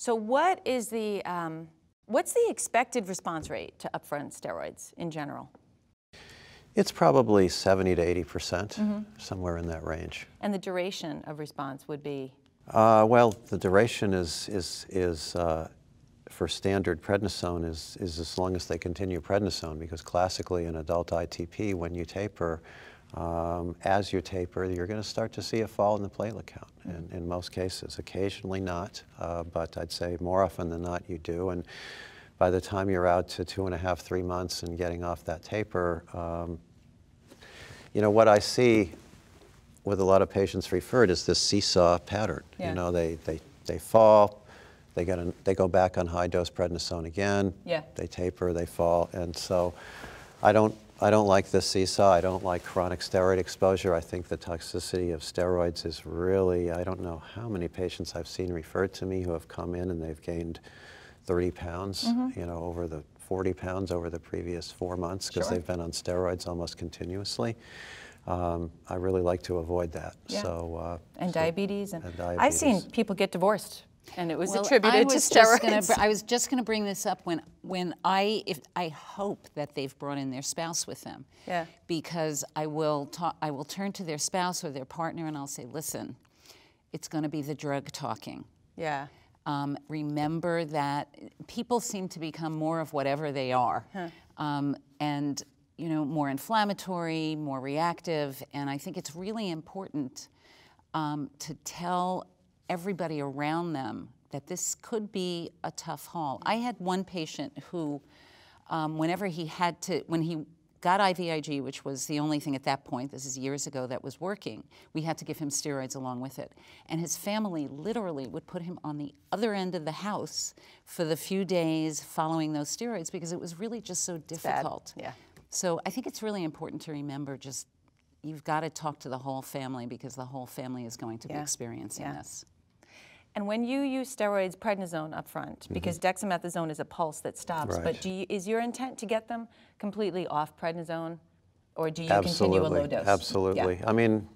So what is the, um, what's the expected response rate to upfront steroids in general? It's probably 70 to 80 percent, mm-hmm. somewhere in that range. And the duration of response would be? Uh, well, the duration is is is uh, for standard prednisone is is as long as they continue prednisone because classically in adult ITP, when you taper, um, as you taper, you're going to start to see a fall in the platelet count. In, in most cases, occasionally not, uh, but I'd say more often than not you do. And by the time you're out to two and a half, three months and getting off that taper, um, you know, what I see with a lot of patients referred is this seesaw pattern. Yeah. You know, they, they, they fall, they, get an, they go back on high dose prednisone again, yeah. they taper, they fall. And so I don't, I don't like the seesaw. I don't like chronic steroid exposure. I think the toxicity of steroids is really, I don't know how many patients I've seen referred to me who have come in and they've gained 30 pounds, mm -hmm. you know, over the 40 pounds over the previous four months because sure. they've been on steroids almost continuously. Um, I really like to avoid that. Yeah. So uh, and, so, diabetes and, and diabetes. I've seen people get divorced and it was well, attributed was to steroids. Gonna, I was just going to bring this up when when I if I hope that they've brought in their spouse with them. Yeah. Because I will talk I will turn to their spouse or their partner and I'll say, "Listen, it's going to be the drug talking." Yeah. Um, remember that people seem to become more of whatever they are, huh. um, and you know, more inflammatory, more reactive, and I think it's really important um, to tell everybody around them that this could be a tough haul. I had one patient who, um, whenever he had to, when he got IVIG, which was the only thing at that point, this is years ago, that was working. We had to give him steroids along with it. And his family literally would put him on the other end of the house for the few days following those steroids because it was really just so difficult. Yeah. So I think it's really important to remember just you've got to talk to the whole family because the whole family is going to yeah. be experiencing yeah. this. And when you use steroids, prednisone up front, mm-hmm. because mm -hmm. dexamethasone is a pulse that stops, right. but you, is your intent to get them completely off prednisone, or do you Absolutely. continue a low dose? Absolutely. Yeah. I mean,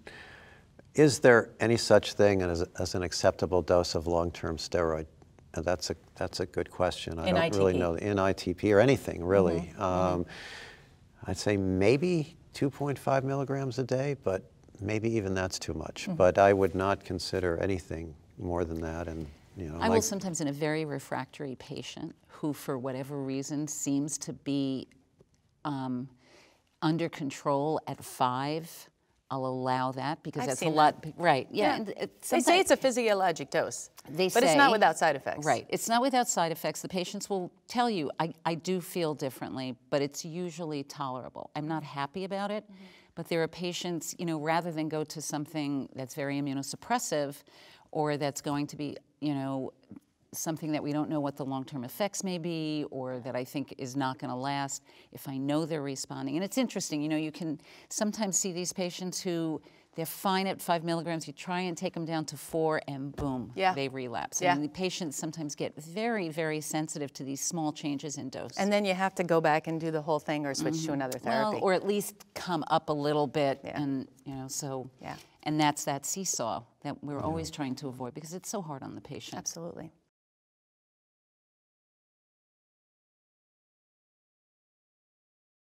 is there any such thing as, as an acceptable dose of long-term steroid? And that's a that's a good question. I in don't ITP. really know in ITP or anything really. Mm -hmm. um, mm -hmm. I'd say maybe 2.5 milligrams a day, but maybe even that's too much. Mm -hmm. But I would not consider anything more than that. And you know, I like will sometimes in a very refractory patient who, for whatever reason, seems to be um, under control at five. I'll allow that because I've that's a lot. That. Right? Yeah. yeah. they say it's a physiologic dose. They but say, it's not without side effects. Right. It's not without side effects. The patients will tell you, I, I do feel differently, but it's usually tolerable. I'm not happy about it, mm -hmm. but there are patients, you know, rather than go to something that's very immunosuppressive, or that's going to be, you know, something that we don't know what the long-term effects may be or that I think is not going to last if I know they're responding. And it's interesting, you know, you can sometimes see these patients who they're fine at five milligrams, you try and take them down to four and boom, yeah. they relapse. Yeah. And the patients sometimes get very, very sensitive to these small changes in dose. And then you have to go back and do the whole thing or switch mm -hmm. to mm-hmm. another therapy. Well, or at least come up a little bit yeah. and, you know, so. Yeah. And that's that seesaw that we're always trying to avoid because it's so hard on the patient. Absolutely.